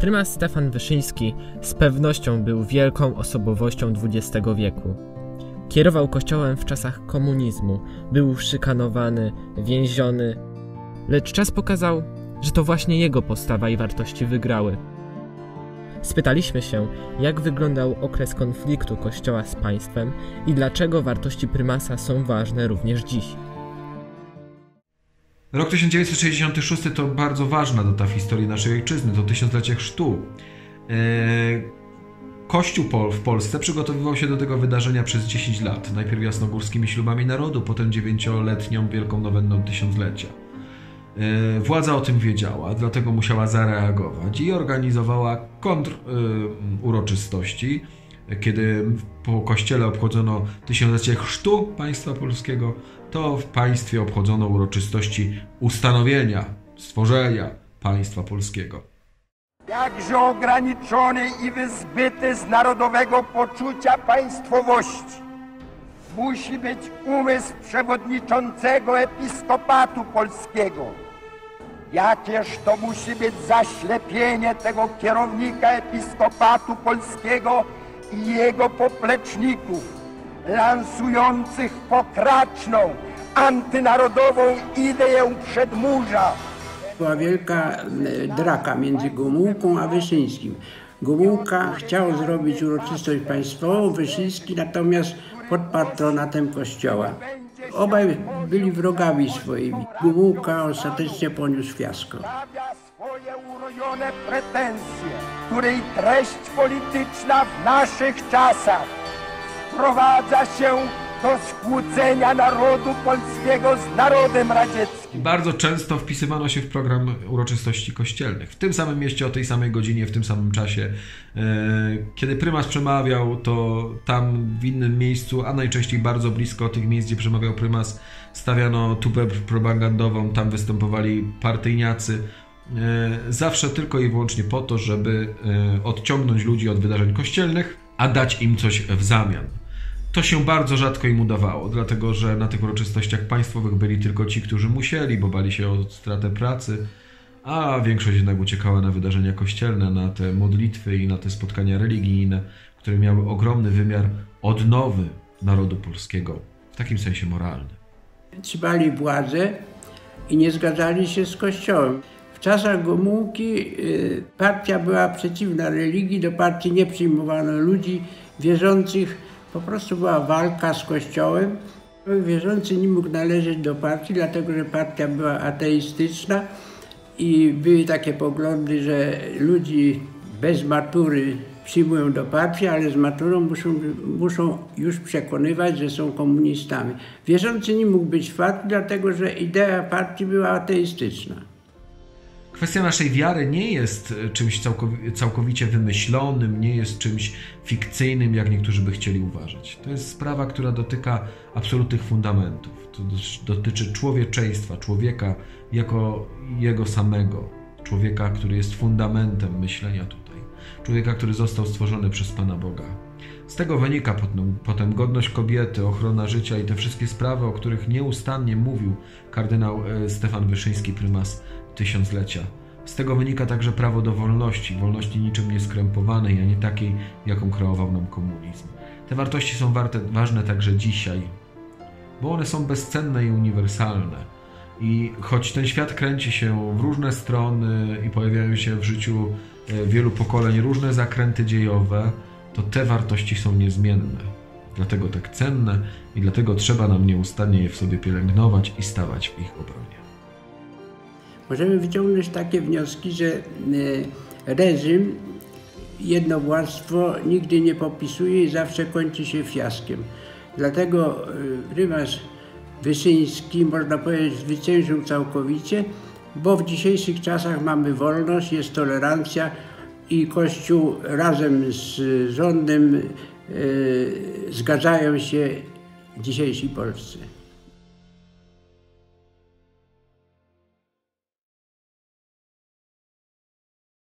Prymas Stefan Wyszyński z pewnością był wielką osobowością XX wieku. Kierował kościołem w czasach komunizmu, był szykanowany, więziony, lecz czas pokazał, że to właśnie jego postawa i wartości wygrały. Spytaliśmy się, jak wyglądał okres konfliktu Kościoła z państwem i dlaczego wartości prymasa są ważne również dziś. Rok 1966 to bardzo ważna data w historii naszej ojczyzny, to tysiąclecie chrztu. E, Kościół w Polsce przygotowywał się do tego wydarzenia przez 10 lat. Najpierw jasnogórskimi ślubami narodu, potem dziewięcioletnią Wielką Nowenną Tysiąclecia. E, władza o tym wiedziała, dlatego musiała zareagować i organizowała kontr uroczystości. Kiedy po kościele obchodzono tysiąclecie chrztu państwa polskiego, to w państwie obchodzono uroczystości ustanowienia, stworzenia państwa polskiego. Jakże ograniczony i wyzbyty z narodowego poczucia państwowości musi być umysł przewodniczącego episkopatu polskiego. Jakież to musi być zaślepienie tego kierownika episkopatu polskiego i jego popleczników, lansujących pokraczną, antynarodową ideę przedmurza. Była wielka draka między Gomułką a Wyszyńskim. Gomułka chciał zrobić uroczystość państwową, Wyszyński natomiast pod patronatem kościoła. Obaj byli wrogami swoimi. Gomułka ostatecznie poniósł fiasko. pretensje, której treść polityczna w naszych czasach sprowadza się do skłócenia narodu polskiego z narodem radzieckim. Bardzo często wpisywano się w program uroczystości kościelnych. W tym samym mieście, o tej samej godzinie, w tym samym czasie. E, kiedy prymas przemawiał, to tam w innym miejscu, a najczęściej bardzo blisko tych miejsc, gdzie przemawiał prymas, stawiano tubę propagandową, tam występowali partyjniacy. E, zawsze tylko i wyłącznie po to, żeby e, odciągnąć ludzi od wydarzeń kościelnych, a dać im coś w zamian. To się bardzo rzadko im udawało, dlatego że na tych uroczystościach państwowych byli tylko ci, którzy musieli, bo bali się o stratę pracy, a większość jednak uciekała na wydarzenia kościelne, na te modlitwy i na te spotkania religijne, które miały ogromny wymiar odnowy narodu polskiego, w takim sensie moralny. Trzymali władzę i nie zgadzali się z Kościołem. W czasach Gomułki y, partia była przeciwna religii, do partii nie przyjmowano ludzi wierzących po prostu była walka z Kościołem. Wierzący nie mógł należeć do partii, dlatego że partia była ateistyczna i były takie poglądy, że ludzi bez matury przyjmują do partii, ale z maturą muszą, muszą już przekonywać, że są komunistami. Wierzący nie mógł być w partii, dlatego że idea partii była ateistyczna. Kwestia naszej wiary nie jest e, czymś całkowicie wymyślonym, nie jest czymś fikcyjnym, jak niektórzy by chcieli uważać. To jest sprawa, która dotyka absolutnych fundamentów. To dotyczy człowieczeństwa, człowieka jako jego samego, człowieka, który jest fundamentem myślenia tutaj, człowieka, który został stworzony przez Pana Boga. Z tego wynika potem, godność kobiety, ochrona życia i te wszystkie sprawy, o których nieustannie mówił kardynał e, Stefan Wyszyński, prymas tysiąclecia. Z tego wynika także prawo do wolności, wolności niczym nieskrępowanej, a nie takiej, jaką kreował nam komunizm. Te wartości są warte, ważne także dzisiaj, bo one są bezcenne i uniwersalne. I choć ten świat kręci się w różne strony i pojawiają się w życiu e, wielu pokoleń różne zakręty dziejowe, to te wartości są niezmienne. Dlatego tak cenne i dlatego trzeba nam nieustannie je w sobie pielęgnować i stawać w ich obronie. Możemy wyciągnąć takie wnioski, że e, reżim, jednowładztwo nigdy nie popisuje i zawsze kończy się fiaskiem. Dlatego prymas e, Wyszyński, można powiedzieć, zwyciężył całkowicie, bo w dzisiejszych czasach mamy wolność, jest tolerancja i Kościół razem z rządem e, zgadzają się dzisiejsi Polsce.